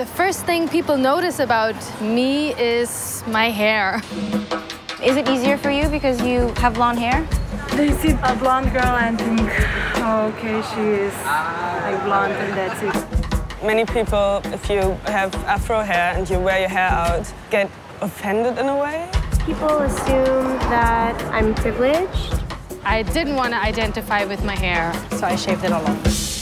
The first thing people notice about me is my hair. Is it easier for you because you have blonde hair? They see a blonde girl and think, oh, okay, she is like blonde and that's it. Many people, if you have afro hair and you wear your hair out, get offended in a way. People assume that I'm privileged. I didn't want to identify with my hair, so I shaved it all off.